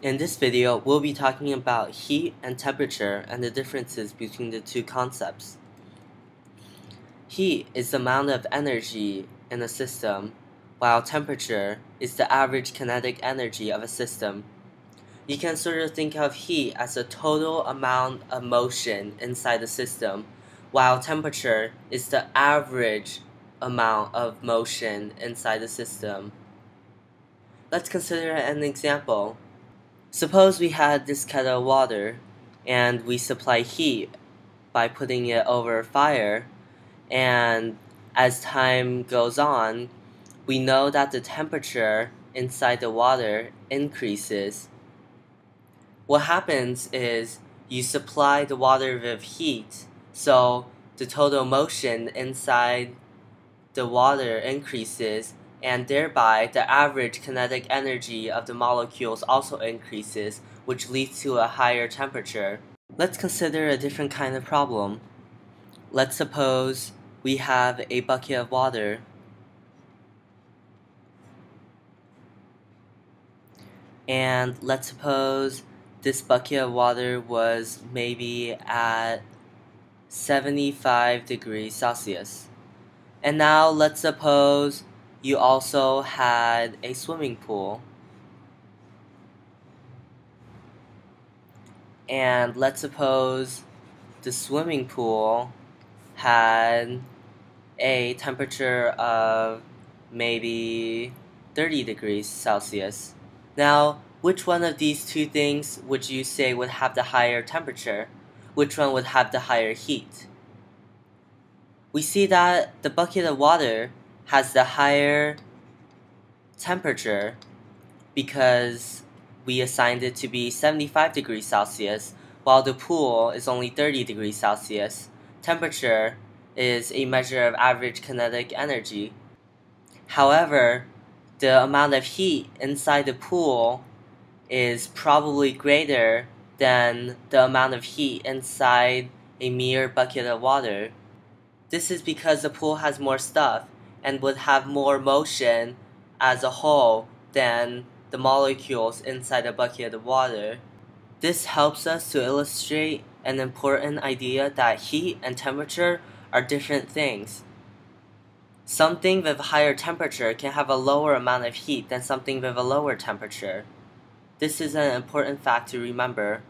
In this video, we'll be talking about heat and temperature and the differences between the two concepts. Heat is the amount of energy in a system, while temperature is the average kinetic energy of a system. You can sort of think of heat as the total amount of motion inside the system, while temperature is the average amount of motion inside the system. Let's consider an example. Suppose we had this kettle of water and we supply heat by putting it over fire and as time goes on we know that the temperature inside the water increases. What happens is you supply the water with heat so the total motion inside the water increases and thereby the average kinetic energy of the molecules also increases, which leads to a higher temperature. Let's consider a different kind of problem. Let's suppose we have a bucket of water. And let's suppose this bucket of water was maybe at 75 degrees Celsius. And now let's suppose you also had a swimming pool. And let's suppose the swimming pool had a temperature of maybe 30 degrees Celsius. Now, which one of these two things would you say would have the higher temperature? Which one would have the higher heat? We see that the bucket of water has the higher temperature because we assigned it to be 75 degrees Celsius while the pool is only 30 degrees Celsius. Temperature is a measure of average kinetic energy. However, the amount of heat inside the pool is probably greater than the amount of heat inside a mere bucket of water. This is because the pool has more stuff and would have more motion as a whole than the molecules inside a bucket of water. This helps us to illustrate an important idea that heat and temperature are different things. Something with a higher temperature can have a lower amount of heat than something with a lower temperature. This is an important fact to remember.